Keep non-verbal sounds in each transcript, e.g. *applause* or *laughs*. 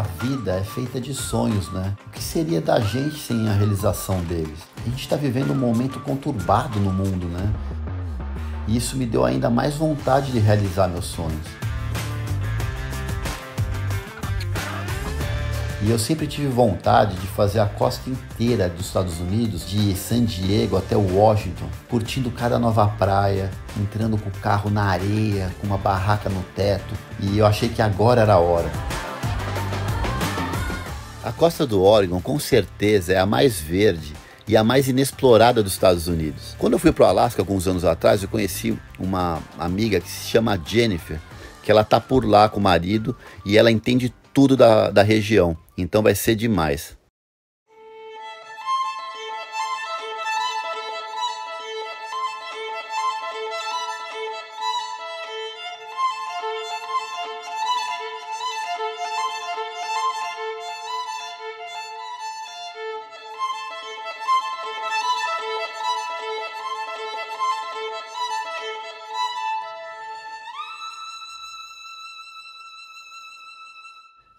A vida é feita de sonhos, né? O que seria da gente sem a realização deles? A gente está vivendo um momento conturbado no mundo, né? E isso me deu ainda mais vontade de realizar meus sonhos. E eu sempre tive vontade de fazer a costa inteira dos Estados Unidos, de San Diego até Washington, curtindo cada nova praia, entrando com o carro na areia, com uma barraca no teto, e eu achei que agora era a hora. A costa do Oregon com certeza é a mais verde e a mais inexplorada dos Estados Unidos. Quando eu fui para o Alasca alguns anos atrás, eu conheci uma amiga que se chama Jennifer, que ela tá por lá com o marido e ela entende tudo da, da região. Então vai ser demais.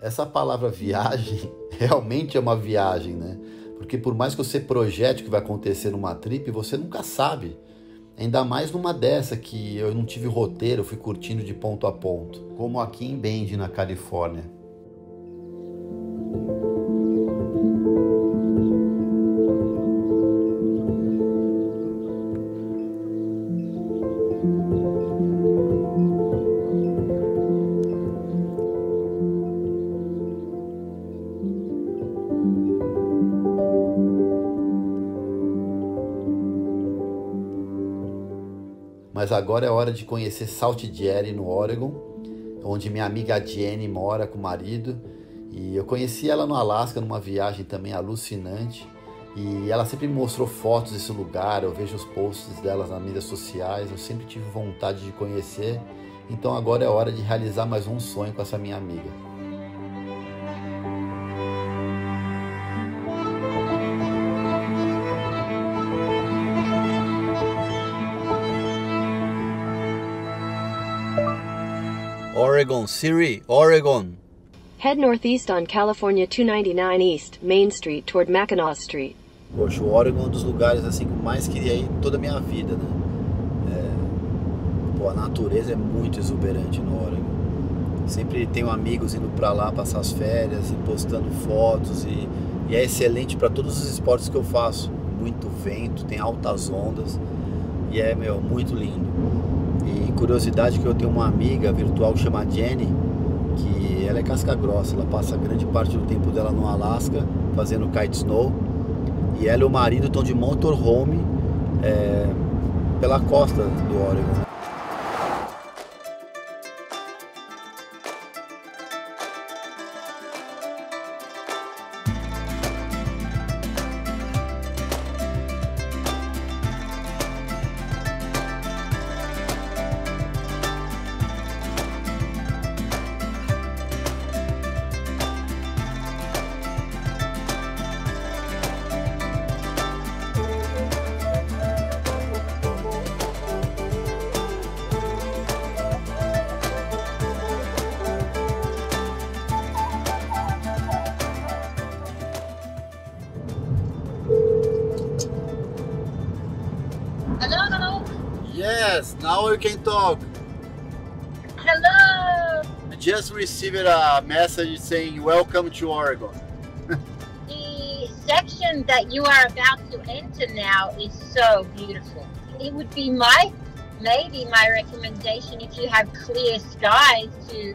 Essa palavra viagem *laughs* realmente é uma viagem, né? Porque por mais que você projete o que vai acontecer numa trip, você nunca sabe. Ainda mais numa dessa que eu não tive roteiro, fui curtindo de ponto a ponto, como aqui em Bend, na Califórnia. Agora é hora de conhecer Salt Jerry, no Oregon, onde minha amiga Jenny mora com o marido. E eu conheci ela no Alasca numa viagem também alucinante. E ela sempre me mostrou fotos desse lugar, eu vejo os posts delas nas mídias sociais, eu sempre tive vontade de conhecer. Então agora é hora de realizar mais um sonho com essa minha amiga. Oregon, Siri, Oregon. Head northeast on California 299 East, Main Street, toward Mackinac Street. Poxa, o Oregon é um dos lugares assim que eu mais queria ir toda a minha vida, né? É... Pô, a natureza é muito exuberante no Oregon. Sempre tenho amigos indo para lá passar as férias e postando fotos e, e é excelente para todos os esportes que eu faço. Muito vento, tem altas ondas e é, meu, muito lindo. E curiosidade que eu tenho uma amiga virtual chamada Jenny, que ela é casca grossa, ela passa grande parte do tempo dela no Alasca fazendo kite snow. E ela e o marido estão de motorhome é, pela costa do Oregon. Yes, now we can talk. Hello. I just received a message saying welcome to Oregon. The section that you are about to enter now is so beautiful. It would be my maybe my recommendation if you have clear skies to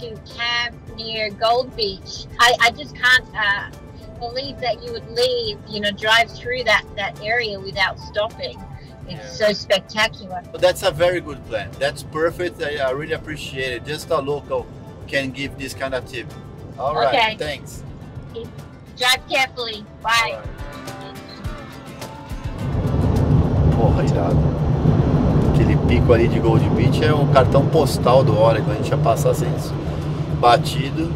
to camp near Gold Beach. I, I just can't uh, believe that you would leave, you know, drive through that that area without stopping. It's so spectacular. But that's a very good plan. That's perfect. I, I really appreciate it. Just a local can give this kind of tip. All right, Okay. thanks. Drive carefully. Bye. Porra, irado. Aquele pico ali de Gold Beach é o cartão postal do Oregon. A gente ia passar sem isso batido.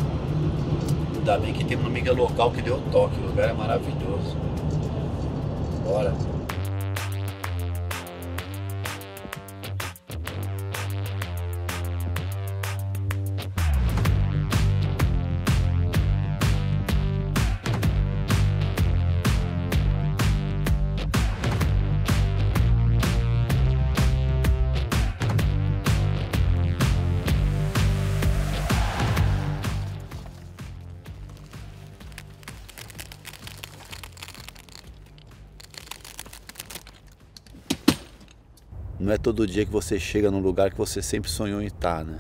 Ainda bem que tem uma amiga local que deu o toque. O lugar é maravilhoso. Bora. Todo dia que você chega num lugar que você sempre sonhou em estar, né?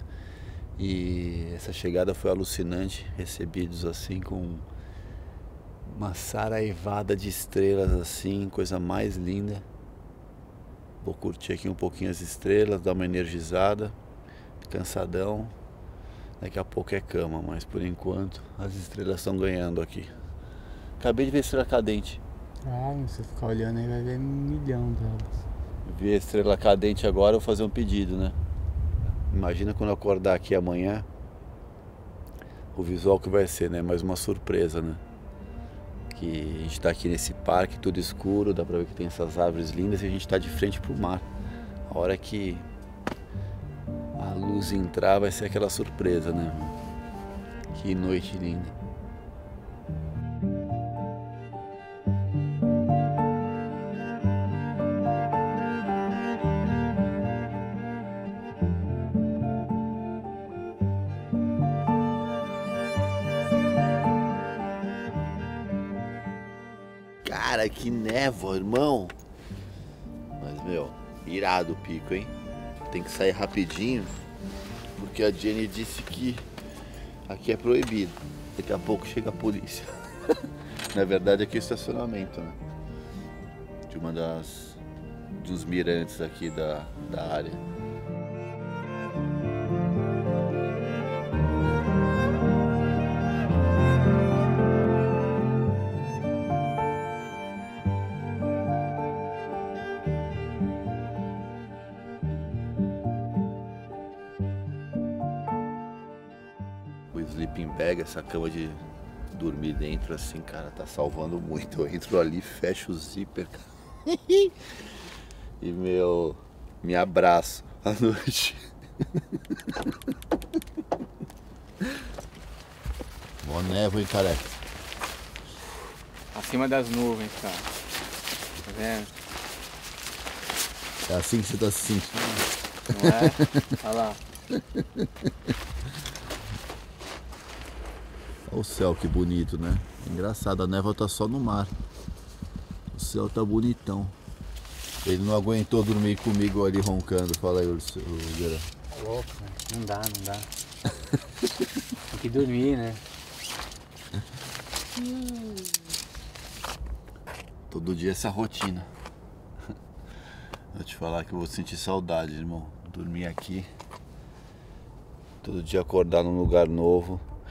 E essa chegada foi alucinante, recebidos assim com uma saraivada de estrelas assim, coisa mais linda. Vou curtir aqui um pouquinho as estrelas, dar uma energizada, cansadão. Daqui a pouco é cama, mas por enquanto as estrelas estão ganhando aqui. Acabei de ver estrela cadente. Ah, você ficar olhando aí vai ver um milhão delas. Vi a estrela cadente agora, vou fazer um pedido, né? Imagina quando eu acordar aqui amanhã, o visual que vai ser, né? Mais uma surpresa, né? Que a gente está aqui nesse parque, tudo escuro, dá pra ver que tem essas árvores lindas e a gente está de frente pro mar. A hora que a luz entrar vai ser aquela surpresa, né? Que noite linda. Névoa, irmão. Mas, meu, irado o pico, hein? Tem que sair rapidinho, porque a Jenny disse que aqui é proibido. Daqui a pouco chega a polícia. *laughs* Na verdade, aqui é estacionamento, né? De uma das dos mirantes aqui da, da área. Bag, essa cama de dormir dentro assim, cara, tá salvando muito. Eu entro ali, fecho o zíper, cara. *laughs* E meu, me abraço à noite. *laughs* Mó névoa, hein, careca? Acima das nuvens, cara. Tá vendo? É assim que você tá se sentindo. Não é? Olha lá. *laughs* Olha o céu que bonito, né? Engraçado, a névoa tá só no mar. O céu tá bonitão. Ele não aguentou dormir comigo ali roncando. Fala aí, Gera. Tá louco, né? Não dá, não dá. *laughs* Tem que dormir, né? Todo dia essa rotina. *laughs* Vou te falar que eu vou sentir saudade, irmão. Dormir aqui. Todo dia acordar num lugar novo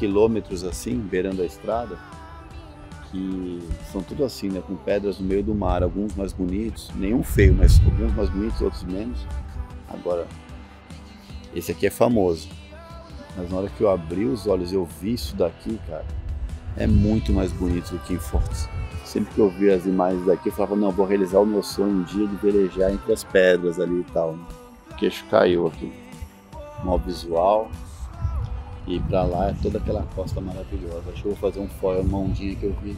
quilômetros assim, beirando a estrada, que são tudo assim, né, com pedras no meio do mar, alguns mais bonitos, nenhum feio, mas alguns mais bonitos, outros menos. Agora, esse aqui é famoso. Mas na hora que eu abri os olhos e eu vi isso daqui, cara, é muito mais bonito do que em fotos. Sempre que eu vi as imagens daqui, eu falava, não, vou realizar o meu sonho um dia de velejar entre as pedras ali e tal. O queixo caiu aqui. Mal visual, e pra lá é toda aquela costa maravilhosa. Acho que eu vou fazer um foil, uma ondinha que eu vi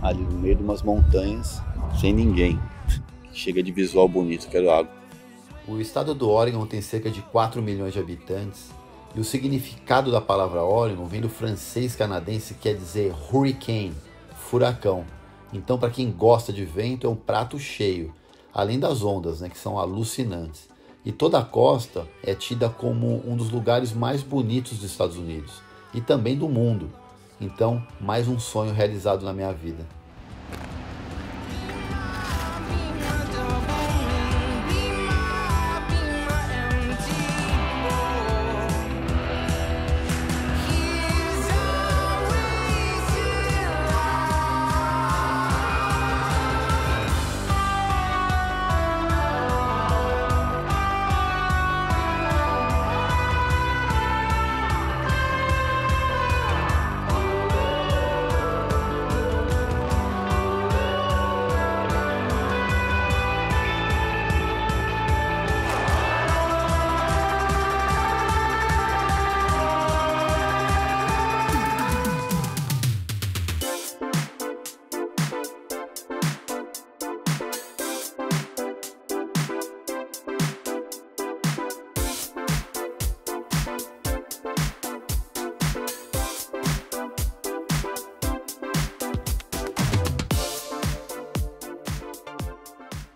ali no meio de umas montanhas, sem ninguém. Chega de visual bonito, quero água. O estado do Oregon tem cerca de 4 milhões de habitantes e o significado da palavra Oregon vem do francês canadense que quer dizer hurricane, furacão. Então, para quem gosta de vento, é um prato cheio, além das ondas, né, que são alucinantes. E toda a costa é tida como um dos lugares mais bonitos dos Estados Unidos e também do mundo. Então, mais um sonho realizado na minha vida.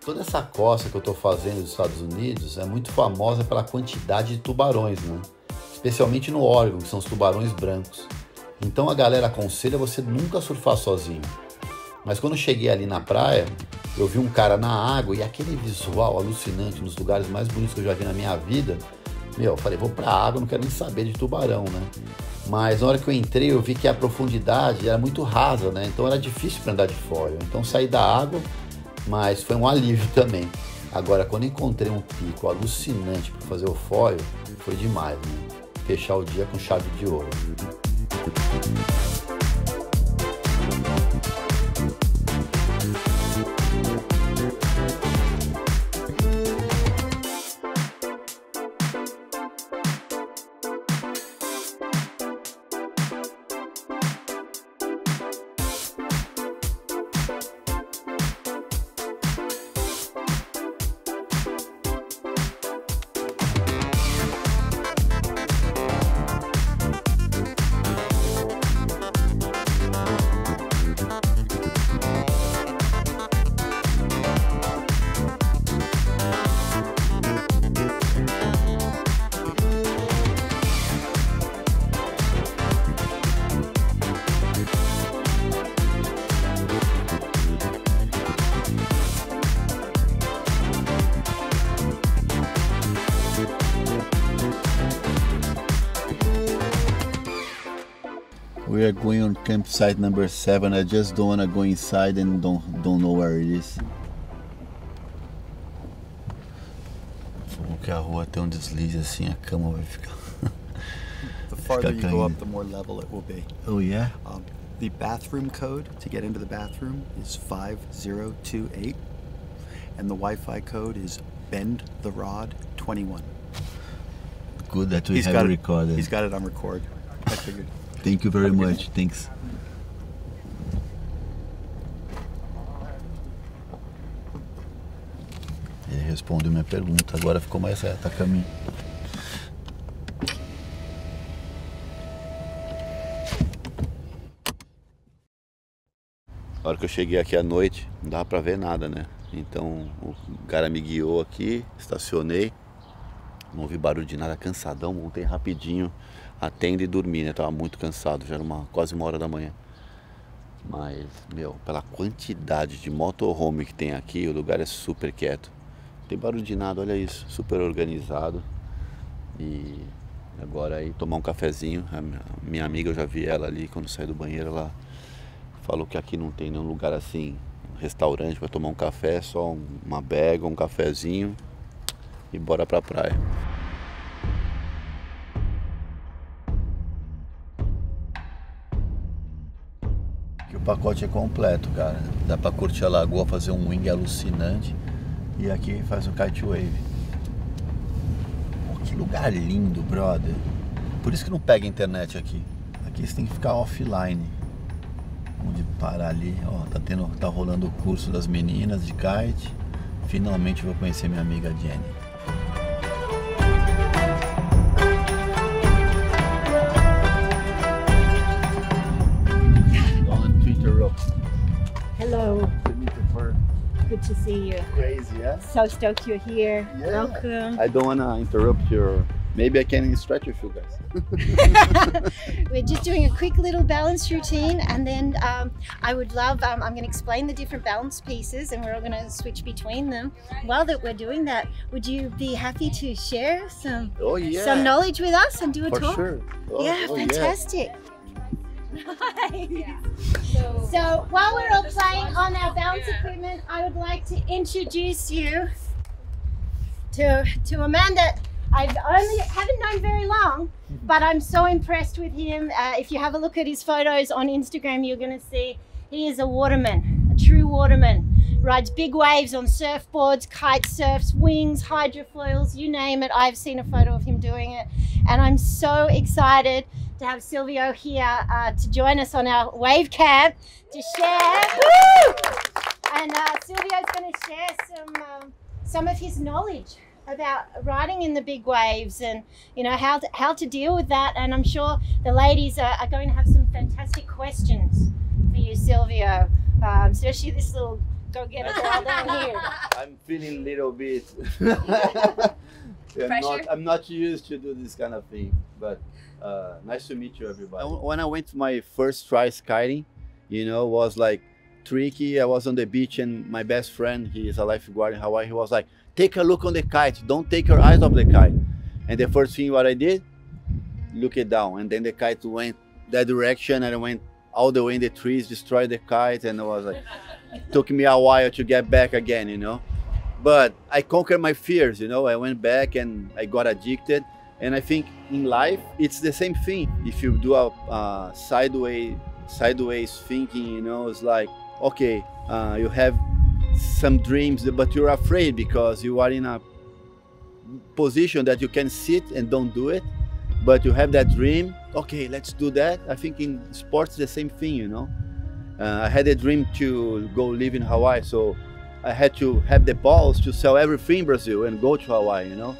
Toda essa costa que eu estou fazendo dos Estados Unidos é muito famosa pela quantidade de tubarões, né? Especialmente no Oregon, que são os tubarões brancos. Então a galera aconselha você nunca surfar sozinho. Mas quando cheguei ali na praia, eu vi um cara na água e aquele visual alucinante nos lugares mais bonitos que eu já vi na minha vida. Meu, eu falei, vou pra água, não quero nem saber de tubarão, né? Mas na hora que eu entrei, eu vi que a profundidade era muito rasa, né? Então era difícil para andar de fora. Então saí da água, mas foi um alívio também. Agora, quando encontrei um pico alucinante para fazer o foil, foi demais, né? Fechar o dia com chave de ouro. We are going on campsite number seven. I just don't wanna go inside and don't don't know where it is. Porque a rua tem um deslize assim, a cama vai ficar. *laughs* The *laughs* farther you go up, the more level it will be. Oh yeah. Um, the bathroom code to get into the bathroom is 5028, and the Wi Fi code is bend the rod 21. Good that we He's have got it- recorded. He's got it on record. I figured. Thank you very much. Thanks. Ele respondeu minha pergunta, agora ficou mais reta a caminho. A hora que eu cheguei aqui à noite, não dava pra ver nada, né? Então o cara me guiou aqui, estacionei, não ouvi barulho de nada, cansadão, montei rapidinho a tenda e dormi, né? Tava muito cansado, já era uma, quase uma hora da manhã. Mas, meu, pela quantidade de motorhome que tem aqui, o lugar é super quieto. Não tem barulho de nada, olha isso, super organizado. E agora aí tomar um cafezinho. A minha- amiga, eu já vi ela ali quando saí do banheiro, ela falou que aqui não tem nenhum lugar assim, um restaurante para tomar um café, só um- uma bega, um cafezinho e bora pra praia. Que o pacote é completo, cara. Dá pra curtir a lagoa, fazer um wing alucinante e aqui faz o kite wave. Que lugar lindo, brother. Por isso que não pega internet aqui. Aqui você tem que ficar offline. Onde parar ali, ó, tá tendo, tá rolando o curso das meninas de kite. Finalmente vou conhecer minha amiga Jenny. To see you. Crazy, yeah? So stoked you're here. Yeah. Welcome. I don't wanna interrupt your. Maybe I can stretch with you guys. *laughs* We're just doing a quick little balance routine, and then um, I would love. Um, I'm going to explain the different balance pieces, and we're all going to switch between them. While that we're doing that, would you be happy to share some Oh yeah. some knowledge with us and do a For talk? sure. Oh, yeah, oh, fantastic. Nice. So while we're all playing on our balance equipment, I would like to introduce you to to a man that I've only haven't known very long, but I'm so impressed with him. Uh, if you have a look at his photos on Instagram, you're going to see he is a waterman, a true waterman. Rides big waves on surfboards, kite surfs, wings, hydrofoils, you name it. I've seen a photo of him doing it, and I'm so excited to have Silvio here uh, to join us on our wave camp to share. Woo! And uh, Silvio's going to share some um, some of his knowledge about riding in the big waves and you know how to, how to deal with that. And I'm sure the ladies are, are going to have some fantastic questions for you, Silvio, um, especially this little go get us all down here. *laughs* I'm feeling a little bit. *laughs* I'm, Pressure? not, I'm not used to do this kind of thing, but uh, nice to meet you, everybody. When I went to my first try skiing, you know, was like tricky. I was on the beach, and my best friend, he is a lifeguard in Hawaii. He was like, "Take a look on the kite. Don't take your eyes off the kite." And the first thing what I did, look it down, and then the kite went that direction, and I went all the way in the trees, destroyed the kite, and it was like, took me a while to get back again, you know. But I conquered my fears, you know. I went back and I got addicted. And I think in life it's the same thing. If you do a uh, sideways sideways thinking, you know, it's like okay, uh, you have some dreams, but you're afraid because you are in a position that you can sit and don't do it. But you have that dream. Okay, let's do that. I think in sports the same thing, you know. Uh, I had a dream to go live in Hawaii, so I had to have the balls to sell everything in Brazil and go to Hawaii, you know.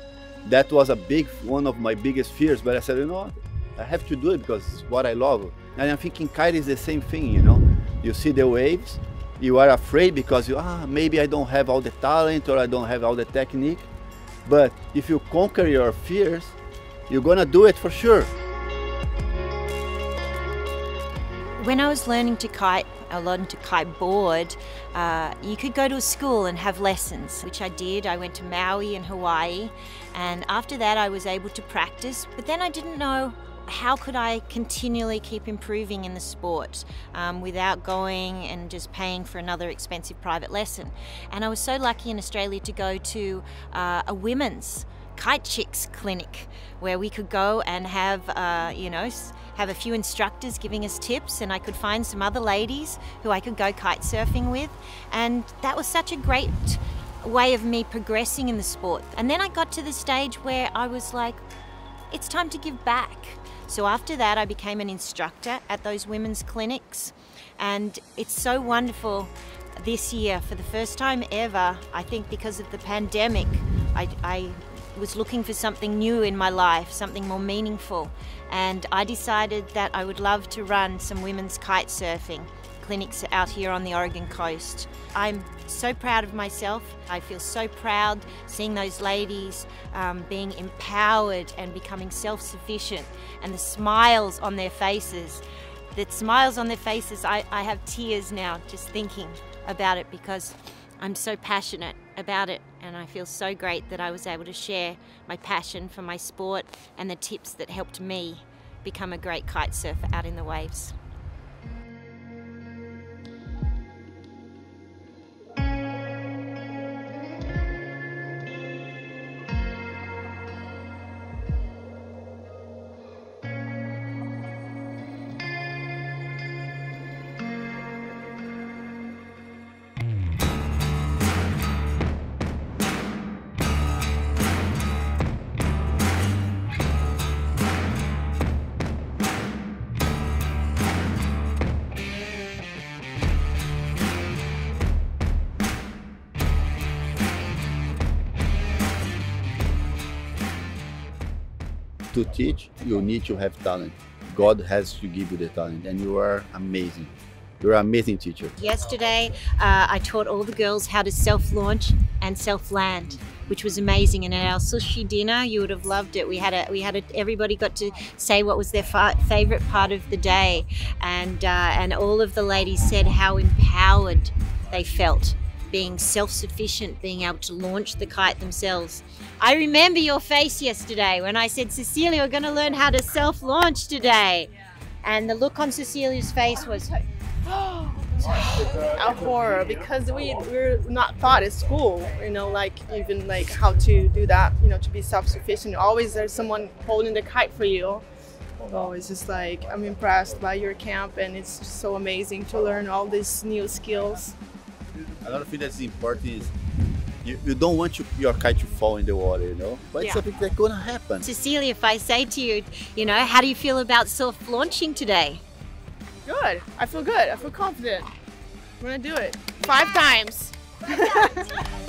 That was a big one of my biggest fears, but I said, you know. I have to do it because it's what I love. And I'm thinking kite is the same thing, you know. You see the waves, you are afraid because you ah maybe I don't have all the talent or I don't have all the technique. But if you conquer your fears, you're gonna do it for sure. When I was learning to kite, I learned to kite board, uh, you could go to a school and have lessons, which I did. I went to Maui in Hawaii, and after that I was able to practice, but then I didn't know how could I continually keep improving in the sport um, without going and just paying for another expensive private lesson. And I was so lucky in Australia to go to uh, a women's kite chicks clinic where we could go and have uh, you know have a few instructors giving us tips and i could find some other ladies who i could go kite surfing with and that was such a great way of me progressing in the sport and then i got to the stage where i was like it's time to give back. So after that, I became an instructor at those women's clinics, and it's so wonderful this year for the first time ever. I think because of the pandemic, I, I was looking for something new in my life, something more meaningful, and I decided that I would love to run some women's kite surfing clinics out here on the Oregon coast. I'm so proud of myself. I feel so proud seeing those ladies um, being empowered and becoming self sufficient and the smiles on their faces. The smiles on their faces, I, I have tears now just thinking about it because I'm so passionate about it and I feel so great that I was able to share my passion for my sport and the tips that helped me become a great kite surfer out in the waves. To teach, you need to have talent. God has to give you the talent, and you are amazing. You're an amazing teacher. Yesterday, uh, I taught all the girls how to self launch and self land, which was amazing. And at our sushi dinner, you would have loved it. We had a we had a, everybody got to say what was their fa- favorite part of the day, and uh, and all of the ladies said how empowered they felt being self sufficient, being able to launch the kite themselves. I remember your face yesterday when I said, Cecilia, we're going to learn how to self launch today. And the look on Cecilia's face was, *gasps* a horror because we we're not taught at school you know like even like how to do that you know to be self-sufficient always there's someone holding the kite for you so it's just like i'm impressed by your camp and it's so amazing to learn all these new skills Another thing that's important is you, you don't want you, your kite to fall in the water, you know? But it's Yeah. something that's gonna happen. Cecilia, if I say to you, you know, how do you feel about self launching today? good i feel good i feel confident i'm gonna do it five times frio. *laughs*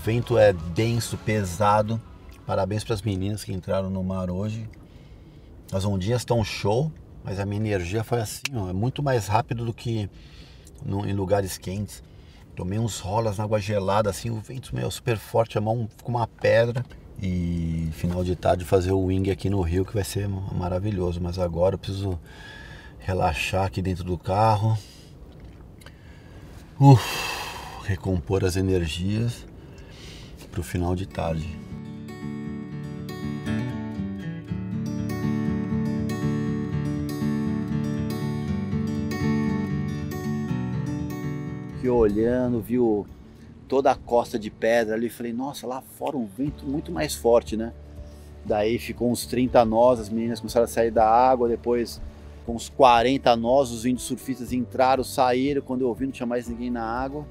vento é denso, pesado. Parabéns para as meninas que entraram no mar hoje. As ondinhas estão show, mas a minha energia foi assim, ó, é muito mais rápido do que no, em lugares quentes. Tomei uns rolas na água gelada, assim, o vento meu super forte, a mão ficou uma pedra. E final de tarde fazer o wing aqui no Rio, que vai ser maravilhoso. Mas agora eu preciso relaxar aqui dentro do carro. Uf, recompor as energias para o final de tarde. Fiquei olhando, viu toda a costa de pedra ali, falei, nossa, lá fora um vento muito mais forte, né? Daí ficou uns 30 nós, as meninas começaram a sair da água, depois com uns 40 nós, os índios surfistas entraram, saíram, quando eu ouvi não tinha mais ninguém na água.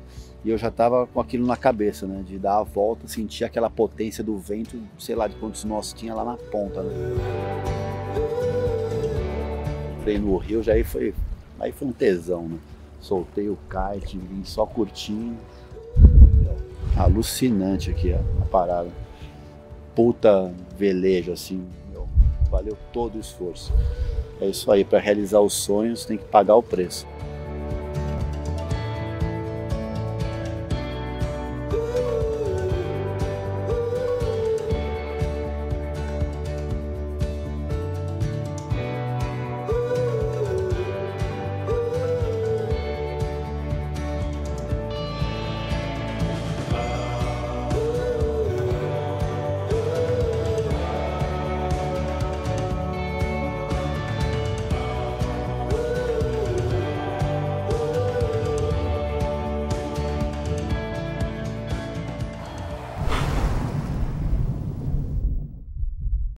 E eu já tava com aquilo na cabeça, né? De dar a volta, sentir aquela potência do vento, sei lá de quantos nós tinha lá na ponta, né? Falei no rio, já aí foi, aí foi um tesão, né? Soltei o kite, vim só curtindo. Alucinante aqui a, a parada. Puta velejo, assim. Valeu todo o esforço. É isso aí, para realizar os sonhos tem que pagar o preço.